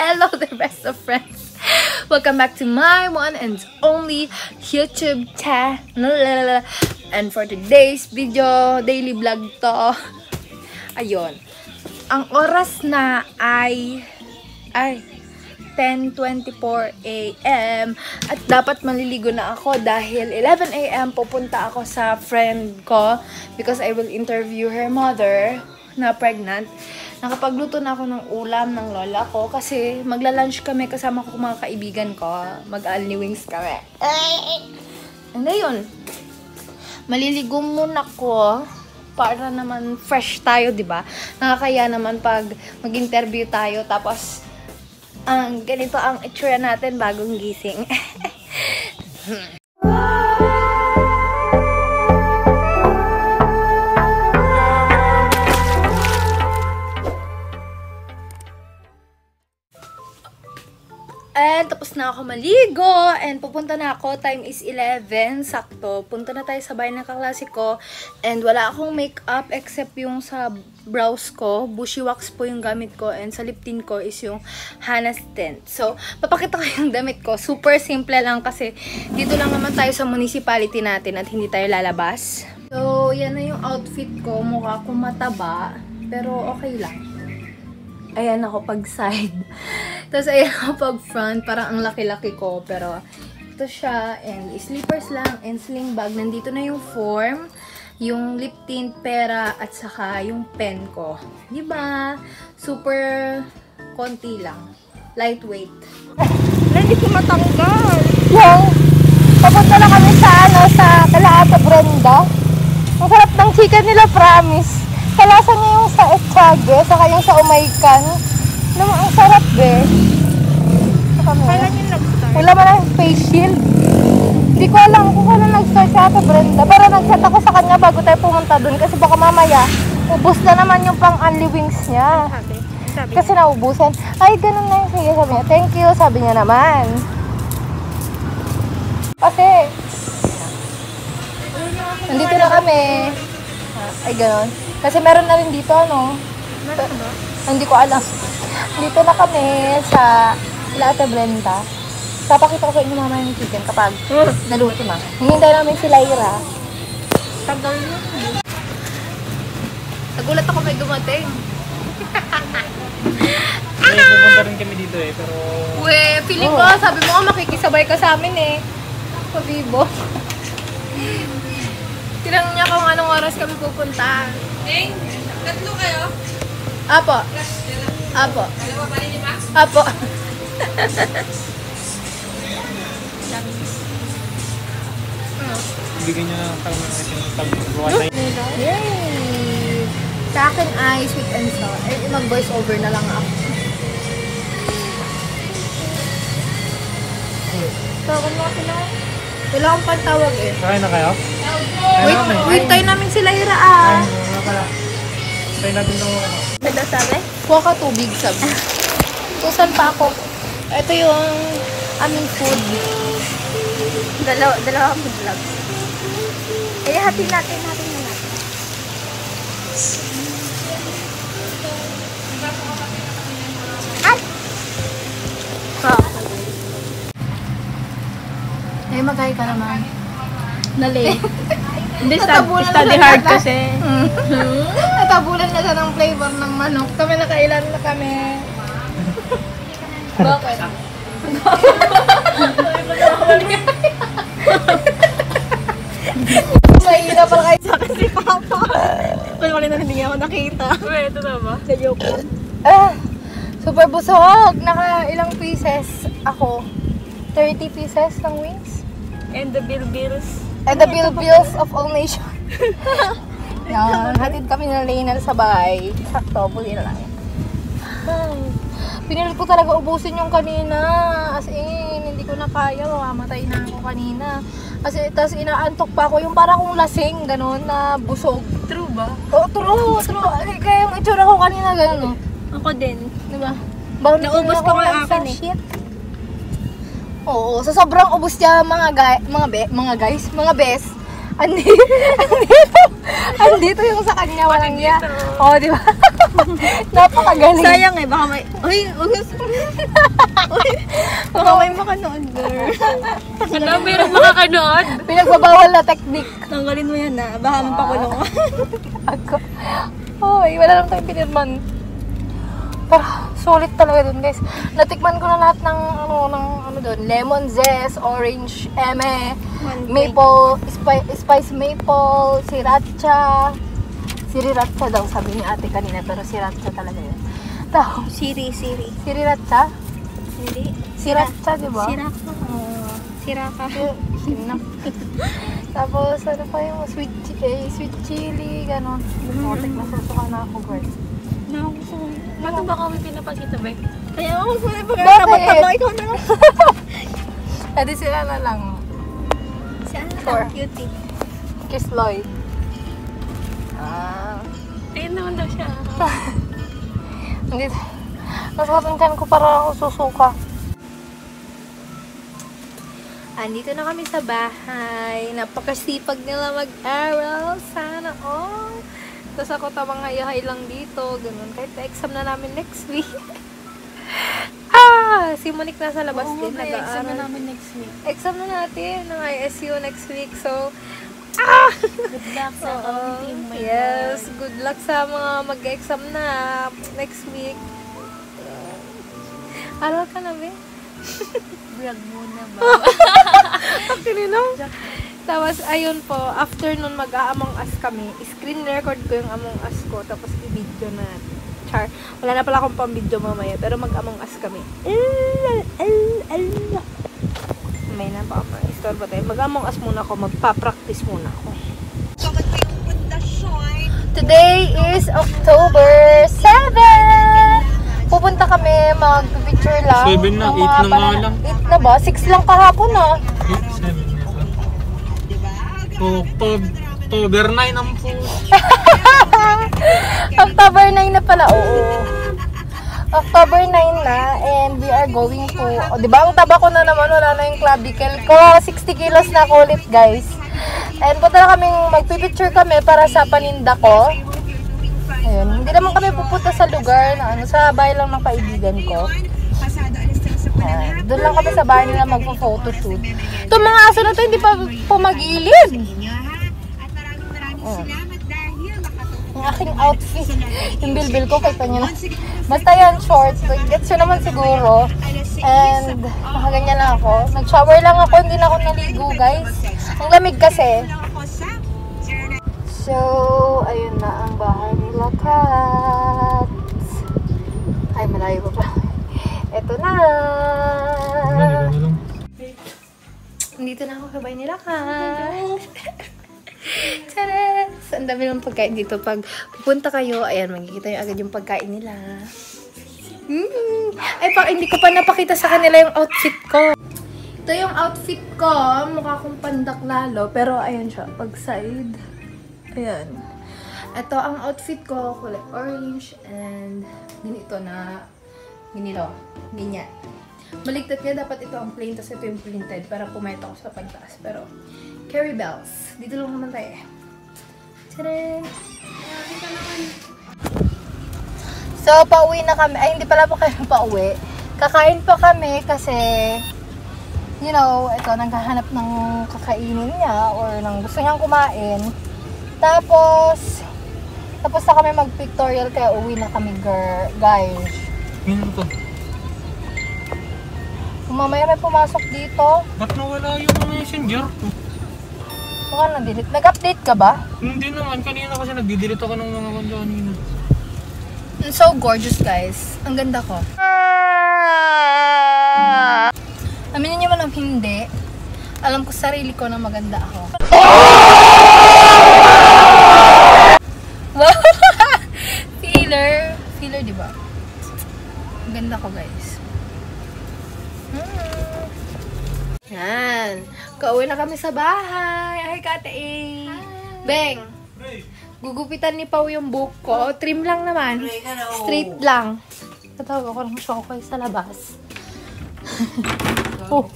Hello the best of friends. Welcome back to my one and only YouTube channel. And for today's video, daily vlog to. Ayun. Ang oras na ay ay 10.24 a.m. At dapat maliligo na ako dahil 11 a.m. pupunta ako sa friend ko because I will interview her mother na pregnant. Nakapagluto na ako ng ulam ng lola ko kasi magla-lunch kami kasama ko mga kaibigan ko. Mag-alni wings kami. And ayun, maliligo muna ko para naman fresh tayo, di ba? Nakakaya naman pag mag-interview tayo tapos ang ganito ang itsura natin bagong gising. And tapos na ako maligo and pupunta na ako. Time is 11, sakto. Punta na tayo sa bahay ng kaklase ko. And wala akong makeup except yung sa brows ko. Bushy wax po yung gamit ko. And sa lip tint ko is yung Hannah's Tint. So, papakita ko yung damit ko. Super simple lang kasi dito lang naman tayo sa municipality natin at hindi tayo lalabas. So, yan na yung outfit ko. Mukha akong mataba. Pero okay lang. Ayan ako pag side. Tapos ayan ako pag front. Parang ang laki-laki ko. Pero ito siya. And slippers lang. And sling bag. Nandito na yung form. Yung lip tint, pera, at saka yung pen ko. Diba? Super konti lang. Lightweight. Hindi ko matanggal. Yung, papunta na kami sa ano, sa Kalaata Brenda. Ang sarap ng chicken nila, promise. Kalasa niya yung sa Estrage, saka yung sa Umaykan. Naman, ang sarap, be. Saka mo. Kailan yung nag-start? Wala man ang face shield. Hindi ko alam kung kailan nag-start Ate Brenda. Pero nag-chat ako sa kanya bago tayo pumunta dun. Kasi baka mamaya, ubus na naman yung pang-unli wings niya. Sabi. Sabi. Kasi naubusan. Ay, ganun na yung sige. Sabi niya, thank you. Sabi niya naman. Kasi, nandito na kami. Ay, ganun. Kasi meron na rin dito, ano. Meron ba? Hindi ko alam. Dito na kami sa Latte Brenda. Papakita ko sa inyo mamaya yung chicken kapag naluto na. Hinihintay namin si Lyra. Tagal yun. Nagulat ako may dumating. Eh, pupunta rin kami dito eh, pero... We, feeling ko, sabi mo nga makikisabay ka sa amin eh. Sa Vivo. Tinanong niya kung anong oras kami pupunta. Eh, tatlo kayo? Apo. Apo. Apo. Bigyan niyo ng tawag ng tawag na Yay! Sa akin ay sweet and sour. Eh, mag-voice over na lang ako. Tawag mo ako na. Wala akong pantawag eh. Kakain na kayo? Wait, wait tayo namin sila Ira ah. Ay, wala pala. Tayo natin ng ano. Sabi? Kuha ka tubig, sabi. Kusan pa ako. Ito yung aming food. Dalawa, dalawa ang vlog. Eh, hati natin, hati na natin. Ay, magkaya ka naman. Nali. Hindi, study na hard kasi. Natabulan na siya ng flavor ng manok. Kami nakailan na kami. Bakit? Mahina pala kayo sa akin si Papa. Wala wala na hindi ako nakita. Wait, ito na ba? Sa joke ko. Ah, super busog. Naka ilang pieces ako. 30 pieces ng wings. And the bill bills. And the bill bills of all nations. Yan, hatid kami ng Lainal sa bahay. Sakto, buli na lang. Pinilit ko talaga ubusin yung kanina. As in, hindi ko na kaya. Mamamatay na ako kanina. Kasi, tas inaantok pa ako. Yung parang kung lasing, gano'n, na busog. True ba? Oh, true, true. Ay, Kaya yung itsura ko kanina, gano'n, no? Ako din. Di ba? Bakit Naubos ko nga akin eh. shit? Oo, sa sobrang ubos niya mga guy, mga be, mga guys, mga bes. Andito, andito, andito yung sa kanya, walang ya. Oo, di ba? Napakagaling. Sayang eh, baka may... Uy, ugus. Uy, baka may makanood, girl. Ano, meron makakanood? Pinagbabawal na technique. Tanggalin mo yan na, baka mapakulong ka. Ako. Oy, wala lang tayong pinirman. Pero, sulit talaga dun, guys. Natikman ko na lahat ng, ano, ng, ano dun, lemon zest, orange eme, maple, spi- spice maple, sriracha. Sriracha daw, sabi ni ate kanina, pero sriracha talaga yun. Tapos, Siri, Siri. sriracha? Hindi. Sriracha, di ba? Sira ka. Sira ka. Sino? Tapos, ano pa yung sweet, eh, sweet chili, gano'n. Motek na susuka na ako, girl. Nakuso. Ba't ba kami pinapakita, Bek? Kaya ako sa Bakit? pagkakamatama, ikaw na lang. Edi sila na lang. Si Sure. lang, cutie. Kiss Lloyd. Ah. Naman daw siya. Hindi. Nasakatan tiyan ko para ako susuka. Andito na kami sa bahay. Napakasipag nila mag-aral. Sana all. Tapos ako tamang hayahay lang dito. Ganun. Kahit exam na namin next week. ah! Si Monique nasa labas din. Nag-aaral. namin next week. Exam na natin ng ISU next week. So, ah! Good luck sa Oo. my Yes, good luck sa mga mag-exam na next week. Aral ka na, be? Vlog muna ba? Kininong. Tapos, ayun po, after nun mag-aamong us kami, screen record ko yung among us ko, tapos i-video na Char. Wala na pala akong pang-video mamaya, pero mag-among us kami. May na pa ma-store ba tayo? Mag-among us muna ako, magpa-practice muna ako. Today is October 7! Pupunta kami, mag-picture lang. Seven na, ng eight mga na nga lang. Eight na ba? Six lang kahapon ah. 8, 7 na pa. October, October 9 ang po. October 9 na pala, oo. October 9 na and we are going to, o di ba ang taba ko na naman, wala na yung clavicle ko. 60 kilos na ako ulit guys. And punta na kaming, magpipicture kami para sa paninda ko. Ayun, hindi naman kami pupunta sa lugar na ano, sa bahay lang ng kaibigan ko. Ayan, doon lang kami sa bahay nila magpo-photoshoot. Itong mga aso na to hindi pa pumagilid. Oh. Yung aking outfit, yung bilbil ko, kita nyo na. Basta yan, shorts. Gets yun naman siguro. And, nakaganyan lang ako. Nag-shower lang ako, hindi na ako naligo, guys. Ang lamig kasi. So, ayun na ang bahay nila, cats. Ay, malayo pa pa. Ito na. Dito na ako sa bahay nila, cats. Charas! Ang dami ng pagkain dito. Pag pupunta kayo, ayan, magkikita nyo agad yung pagkain nila. Mm. Ay, pa, hindi ko pa napakita sa kanila yung outfit ko. Ito yung outfit ko. Mukha kong pandak lalo. Pero, ayan siya. Pag side. Ayan. Ito ang outfit ko. Kulay orange. And, ganito na, ganito. Ganyan. Baligtad nga dapat ito ang plain, tapos ito yung printed para pumayat ako sa pagtaas. Pero, carry bells. Dito lang naman tayo eh. Tadaan! So, pauwi na kami. Ay, hindi pala po kami pauwi. Kakain pa kami kasi, you know, ito, naghahanap ng kakainin niya or ng gusto niyang kumain. Tapos, tapos na kami mag-pictorial kaya uwi na kami, girl, guys. Yun to. Mamaya may pumasok dito, Ba't nawala yung messenger ko? baka na-delete. Nag-update ka ba? Hindi naman, kanina kasi nagdidelete ako ng mga kanta kanina. Mm, So gorgeous, guys. Ang ganda ko. Aminin niyo man ang hindi. Alam ko sa sarili ko na maganda ako. Feeler. Feeler, di ba? Ang ganda ko, guys. Mm. Yan. Kauwi na kami sa bahay. Ay, Kate A. Beng. Gugupitan ni Pau yung buhok ko. Trim lang naman. Straight lang. Tatawag ako ng shokay sa labas. oh.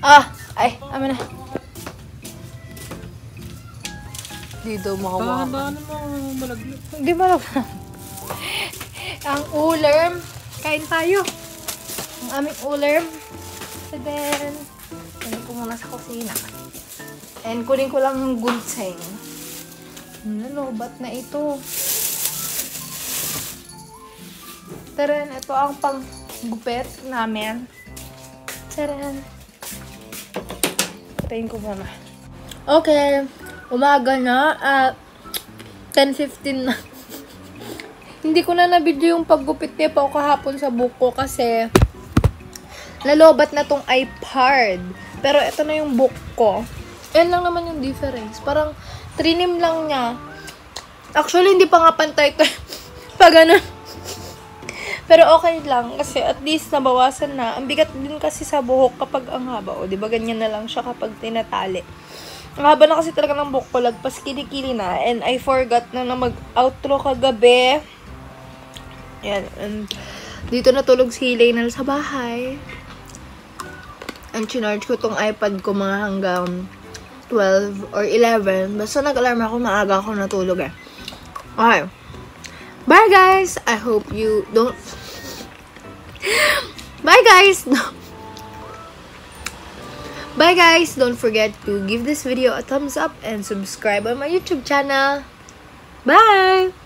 Ah! Ay, amin na. dito makawa. Dahan-dahan mo, malaglag. Hindi ba Ang ulam. Kain tayo. Ang aming ulam. And then, kunin ko muna sa kusina. And kunin ko lang yung gunseng. Nalobat na ito. Taran, ito ang panggupit namin. Taran. Patayin ko muna. Okay. Umaga na. At 10.15 na. Hindi ko na na-video yung paggupit niya pa kahapon sa buko kasi lalobat na tong iPad. Pero ito na yung book ko. Yan lang naman yung difference. Parang trinim lang niya. Actually, hindi pa nga pantay to. Pag ano. Pero okay lang kasi at least nabawasan na. Ang bigat din kasi sa buhok kapag ang haba. O, di ba ganyan na lang siya kapag tinatali. Ang haba na kasi talaga ng buhok ko. Lagpas kilikili na. And I forgot na na mag-outro kagabi. Yan. And dito natulog si Lainal sa bahay. And chinarge ko tong iPad ko mga hanggang 12 or 11. Basta nag-alarm ako, maaga ako natulog eh. Okay. Bye guys! I hope you don't... Bye guys! Bye guys! Don't forget to give this video a thumbs up and subscribe on my YouTube channel. Bye!